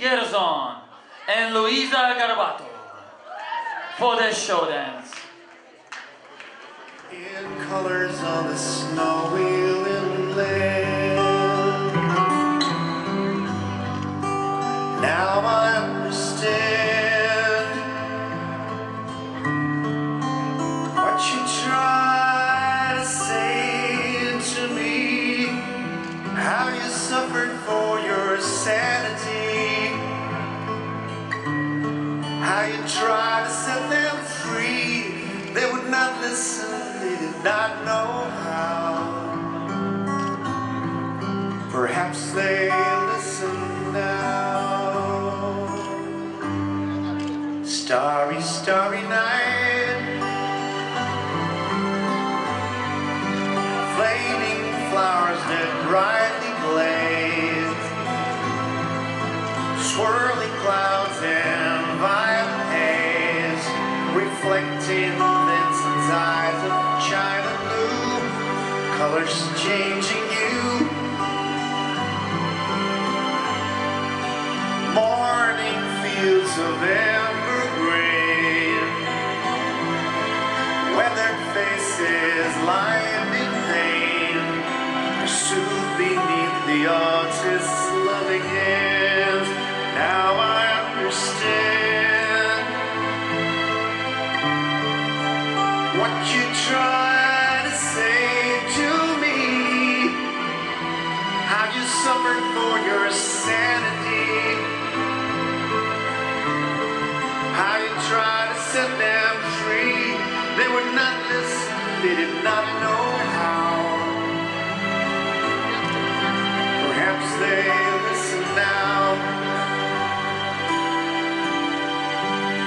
Gerzon and Louisa Garbato for their show dance. In colors on the snowy little land. Tried to set them free. They would not listen, they did not know how. Perhaps they listen now. Starry, starry night. Flaming flowers that brightly blaze. Swirling clouds and. Reflecting Vincent's eyes of china blue. Colors changing you. Morning fields of amber green. Weathered faces lying in pain. Pursued beneath the artist's loving hands. Now I understand what you try to say to me. How you suffered for your sanity. How you tried to set them free. They would not listen, they did not know how. Perhaps they listen now.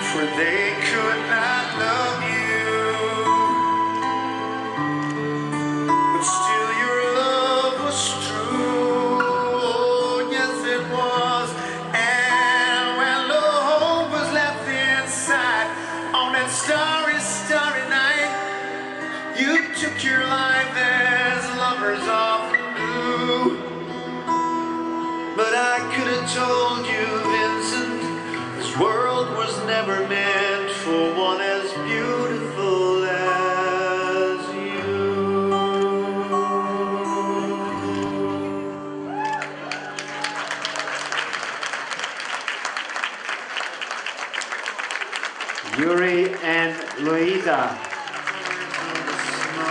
For they could not love you. Took your life as lovers often do. But I could have told you, Vincent, this world was never meant for one as beautiful as you. Yuriy and Louisa.